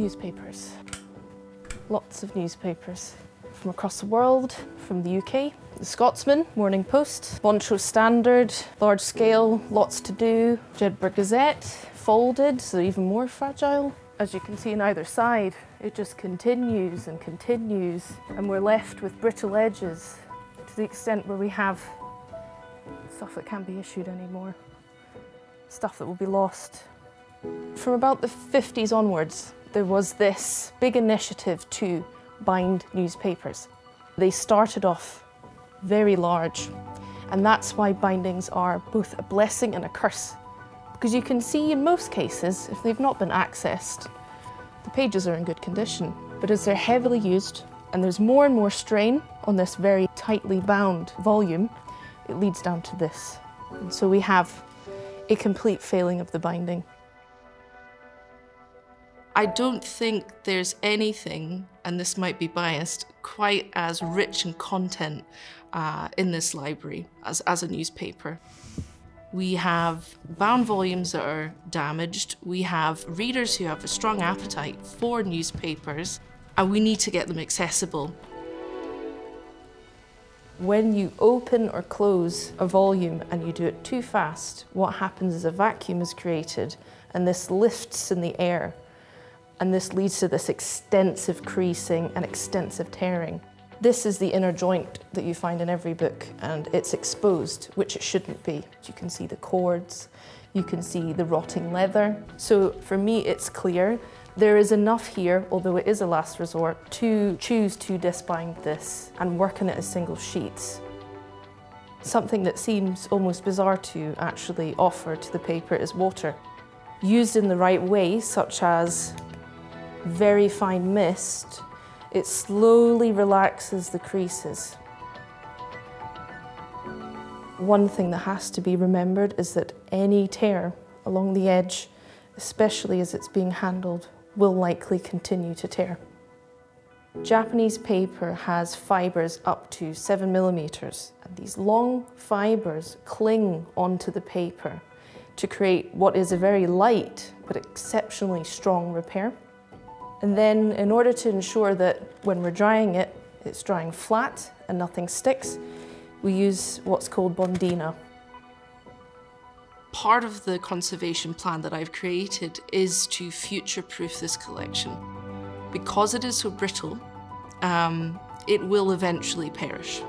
Newspapers. Lots of newspapers from across the world, from the UK. The Scotsman, Morning Post, Montrose Standard, large scale, lots to do. Jedburgh Gazette, folded, so even more fragile. As you can see on either side, it just continues and continues, and we're left with brittle edges to the extent where we have stuff that can't be issued anymore, stuff that will be lost. From about the 50s onwards, there was this big initiative to bind newspapers. They started off very large, and that's why bindings are both a blessing and a curse. Because you can see in most cases, if they've not been accessed, the pages are in good condition. But as they're heavily used and there's more and more strain on this very tightly bound volume, it leads down to this. And so we have a complete failing of the binding. I don't think there's anything, and this might be biased, quite as rich in content uh, in this library as, as a newspaper. We have bound volumes that are damaged. We have readers who have a strong appetite for newspapers, and we need to get them accessible. When you open or close a volume and you do it too fast, what happens is a vacuum is created and this lifts in the air and this leads to this extensive creasing and extensive tearing. This is the inner joint that you find in every book and it's exposed, which it shouldn't be. You can see the cords, you can see the rotting leather. So for me, it's clear there is enough here, although it is a last resort, to choose to disbind this and work on it as single sheets. Something that seems almost bizarre to actually offer to the paper is water. Used in the right way, such as very fine mist, it slowly relaxes the creases. One thing that has to be remembered is that any tear along the edge, especially as it's being handled, will likely continue to tear. Japanese paper has fibres up to seven millimetres, and these long fibres cling onto the paper to create what is a very light but exceptionally strong repair. And then in order to ensure that when we're drying it, it's drying flat and nothing sticks, we use what's called Bondina. Part of the conservation plan that I've created is to future-proof this collection. Because it is so brittle, um, it will eventually perish.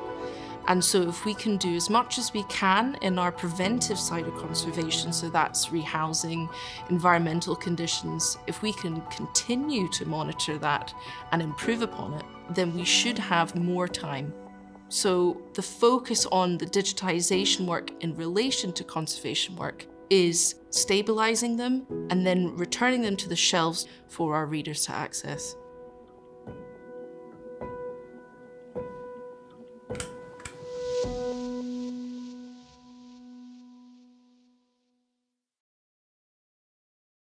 And so if we can do as much as we can in our preventive side of conservation, so that's rehousing, environmental conditions, if we can continue to monitor that and improve upon it, then we should have more time. So the focus on the digitization work in relation to conservation work is stabilizing them and then returning them to the shelves for our readers to access.